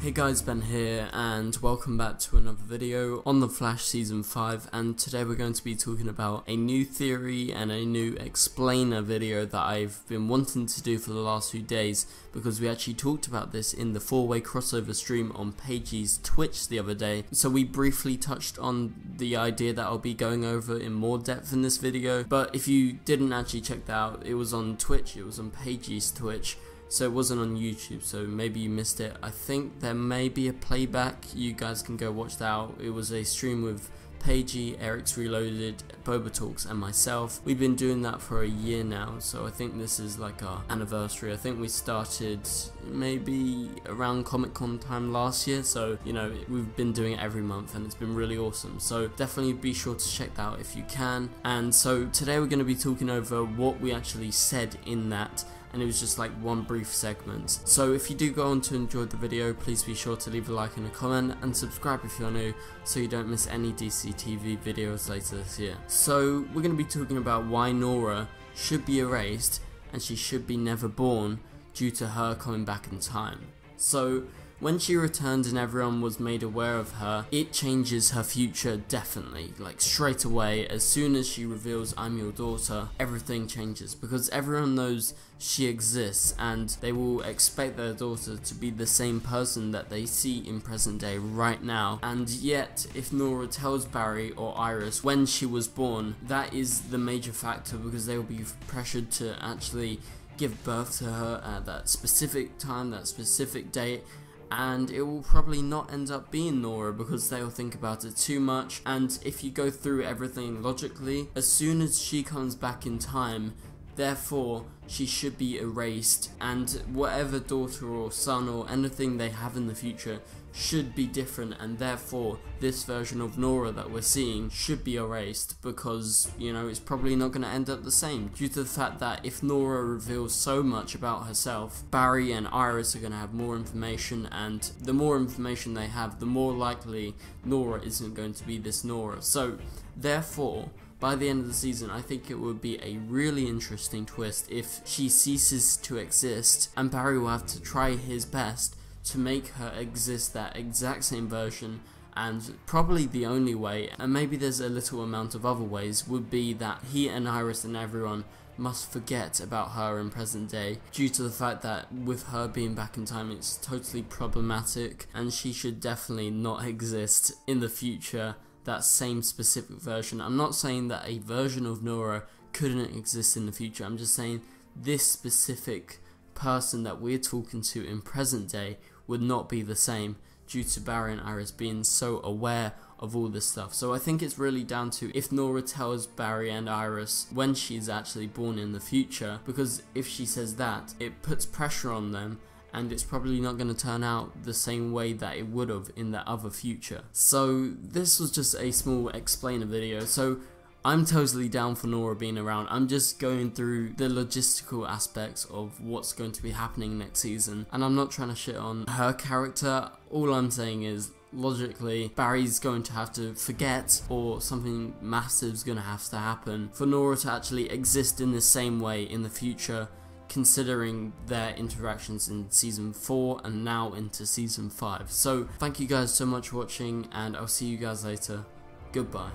Hey guys, Ben here, and welcome back to another video on The Flash Season 5, and today we're going to be talking about a new theory and a new explainer video that I've been wanting to do for the last few days, because we actually talked about this in the 4-way crossover stream on Pagey's Twitch the other day, so we briefly touched on the idea that I'll be going over in more depth in this video, but if you didn't actually check that out, it was on Twitch, it was on Pagey's Twitch, so it wasn't on YouTube, so maybe you missed it. I think there may be a playback, you guys can go watch that out. It was a stream with Pagey, Eric's Reloaded, Boba Talks, and myself. We've been doing that for a year now, so I think this is like our anniversary. I think we started maybe around Comic Con time last year, so you know, we've been doing it every month and it's been really awesome. So definitely be sure to check that out if you can. And so today we're going to be talking over what we actually said in that and it was just like one brief segment. So if you do go on to enjoy the video, please be sure to leave a like and a comment and subscribe if you're new so you don't miss any DC TV videos later this year. So we're going to be talking about why Nora should be erased and she should be never born due to her coming back in time. So when she returned and everyone was made aware of her, it changes her future definitely. Like straight away, as soon as she reveals I'm your daughter, everything changes because everyone knows she exists and they will expect their daughter to be the same person that they see in present day right now. And yet, if Nora tells Barry or Iris when she was born, that is the major factor because they will be pressured to actually give birth to her at that specific time, that specific date, and it will probably not end up being Nora because they'll think about it too much. And if you go through everything logically, as soon as she comes back in time, therefore she should be erased and whatever daughter or son or anything they have in the future should be different and therefore this version of Nora that we're seeing should be erased because you know it's probably not going to end up the same. Due to the fact that if Nora reveals so much about herself Barry and Iris are going to have more information and the more information they have the more likely Nora isn't going to be this Nora. So therefore by the end of the season, I think it would be a really interesting twist if she ceases to exist and Barry will have to try his best to make her exist that exact same version and probably the only way, and maybe there's a little amount of other ways, would be that he and Iris and everyone must forget about her in present day due to the fact that with her being back in time it's totally problematic and she should definitely not exist in the future that same specific version. I'm not saying that a version of Nora couldn't exist in the future, I'm just saying this specific person that we're talking to in present day would not be the same due to Barry and Iris being so aware of all this stuff. So I think it's really down to if Nora tells Barry and Iris when she's actually born in the future, because if she says that, it puts pressure on them and it's probably not going to turn out the same way that it would have in the other future. So this was just a small explainer video. So I'm totally down for Nora being around. I'm just going through the logistical aspects of what's going to be happening next season. And I'm not trying to shit on her character. All I'm saying is logically Barry's going to have to forget or something massive's going to have to happen for Nora to actually exist in the same way in the future considering their interactions in season 4 and now into season 5. So thank you guys so much for watching and I'll see you guys later. Goodbye.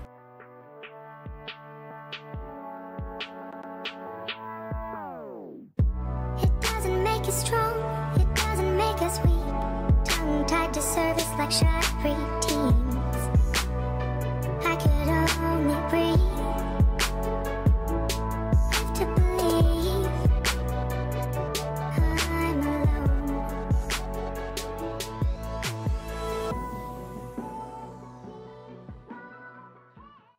strong, it doesn't make us weak. Tongue tied to service like shy preteen.